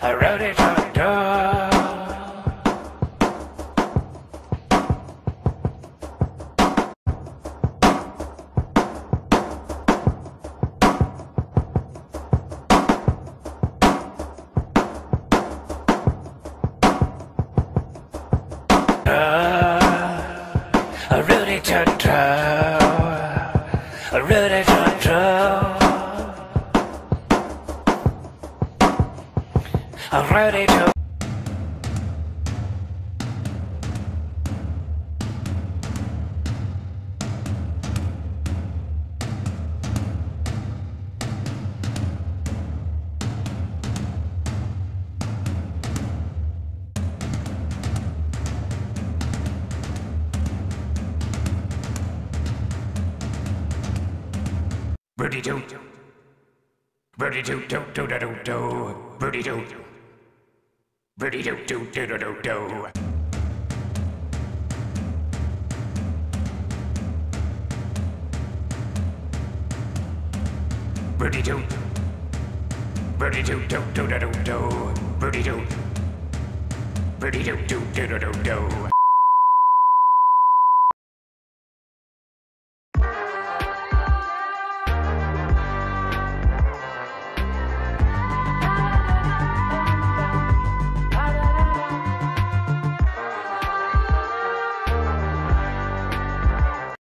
I wrote it on the I really don't know. I really don't know. Ready to. Birdie doo. Birdie doo doo doo doo doo. Birdie doo. Birdie doo doo doo doo doo doo. Birdie doo. Birdie doo doo doo doo doo doo. Birdie doo. Birdie doo doo doo doo doo doo.